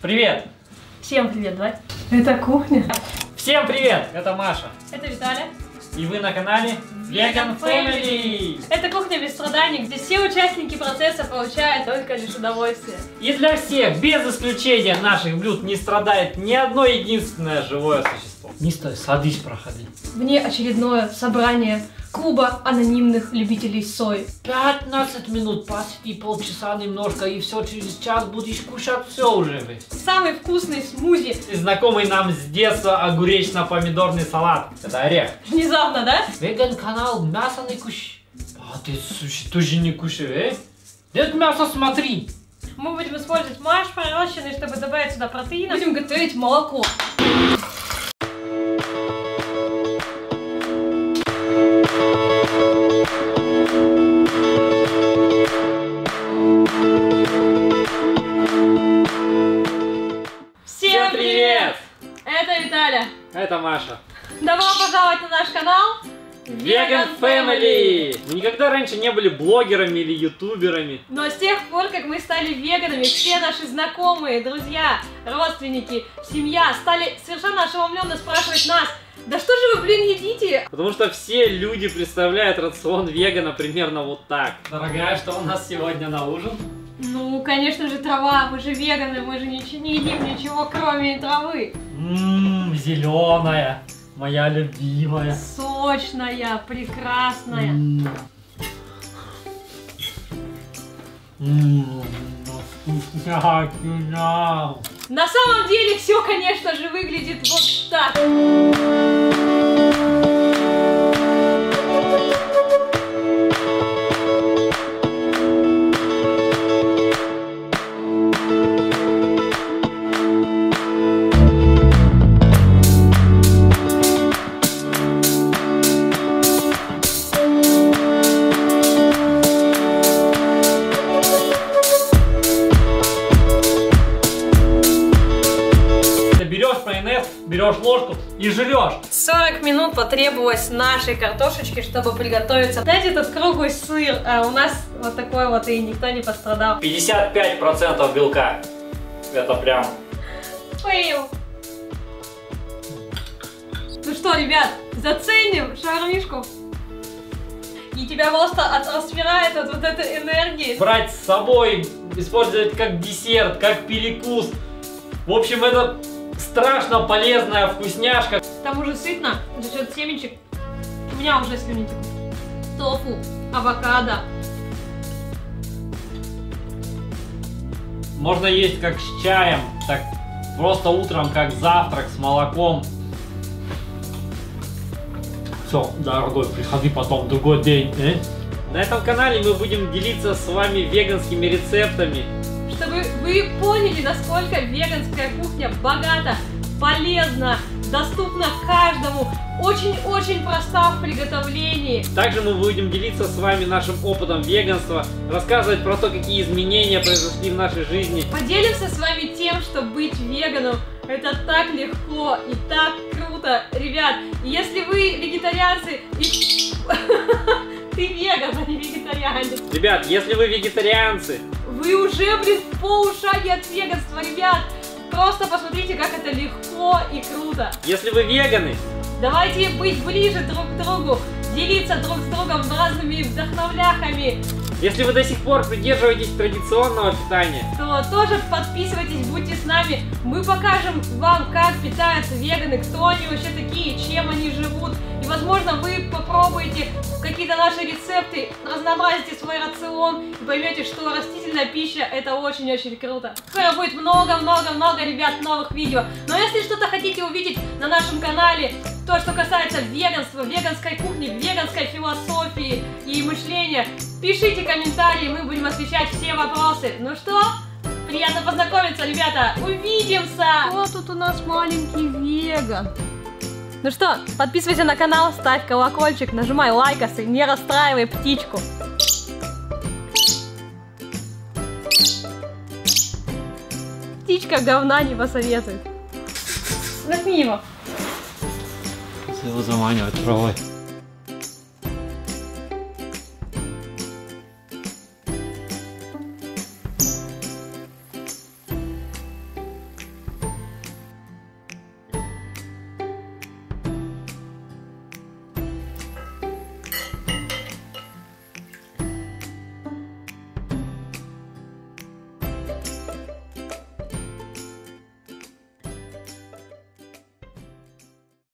Привет! Всем привет, давай. Это кухня. Всем привет! Это Маша. Это Виталя. И вы на канале Vegan Family. Это кухня без страданий, где все участники процесса получают только лишь удовольствие. И для всех, без исключения наших блюд, не страдает ни одно единственное живое существо. Не стой, садись, проходи. Мне очередное собрание клуба анонимных любителей сои. 15 минут посиди, полчаса немножко, и все, через час будешь кушать все уже. вы. Самый вкусный смузи. И знакомый нам с детства огуречно-помидорный салат. Это орех. Внезапно, да? Веган канал, мясо не кушай. А ты, слушай, тоже не кушай, э? Нет мясо, смотри. Мы будем использовать маш пророщенный, чтобы добавить сюда протеина. Будем готовить молоко. Привет! Это Виталя. Это Маша. Добро пожаловать на наш канал. Vegan Family! Мы никогда раньше не были блогерами или ютуберами. Но с тех пор, как мы стали веганами, все наши знакомые, друзья, родственники, семья стали совершенно ошеломленно спрашивать нас, да что же вы, блин, едите? Потому что все люди представляют рацион вегана примерно вот так. Дорогая, что у нас сегодня на ужин? Ну, конечно же, трава, мы же веганы, мы же ничего, не едим ничего, кроме травы. Ммм, зеленая, моя любимая. Сочная, прекрасная. Ммм, Ммм, вкуснятина. На самом деле все, конечно же, выглядит вот так. Берешь ложку и жрешь. 40 минут потребовалось нашей картошечке, чтобы приготовиться. Знаете, этот круглый сыр, а у нас вот такой вот, и никто не пострадал. 55% белка. Это прям... Фейл. Ну что, ребят, заценим шаурмишку. И тебя просто от, распирает от вот этой энергии. Брать с собой, использовать как десерт, как перекус. В общем, это страшно полезная вкусняшка. К тому же сытно за счет семечек. У меня уже слюни текут. Тофу, авокадо. Можно есть как с чаем, так просто утром, как завтрак с молоком. Все, дорогой, приходи потом в другой день. э? На этом канале мы будем делиться с вами веганскими рецептами. Чтобы вы поняли, насколько веганская кухня богата, полезна, доступна каждому, очень-очень проста в приготовлении. Также мы будем делиться с вами нашим опытом веганства, рассказывать про то, какие изменения произошли в нашей жизни. Поделимся с вами тем, что быть веганом это так легко и так круто. Ребят, если вы вегетарианцы и... Ты веган, а не вегетарианец. Ребят, если вы вегетарианцы, Вы уже, блин, в полушаге от веганства, ребят. Просто посмотрите, как это легко и круто. если вы веганы, Давайте быть ближе друг к другу, делиться друг с другом разными вдохновляхами, если вы до сих пор придерживаетесь традиционного питания, то тоже подписывайтесь, будьте с нами. Мы покажем вам, как питаются веганы, кто они вообще такие, чем они живут. И, возможно, вы попробуете какие-то наши рецепты, разнообразите свой рацион и поймете, что растительная пища это очень-очень круто. Скоро будет много-много-много, ребят, новых видео. Но если что-то хотите увидеть на нашем канале, то, что касается веганства, веганской кухни, веганской философии и мышления, пишите комментарии, мы будем отвечать все вопросы. Ну что, приятно познакомиться, ребята. Увидимся! Кто тут у нас маленький веган? Ну что, подписывайся на канал, ставь колокольчик, нажимай лайкосы, не расстраивай птичку. Птичка говна не посоветует. Возьми его. it was a minor trolley.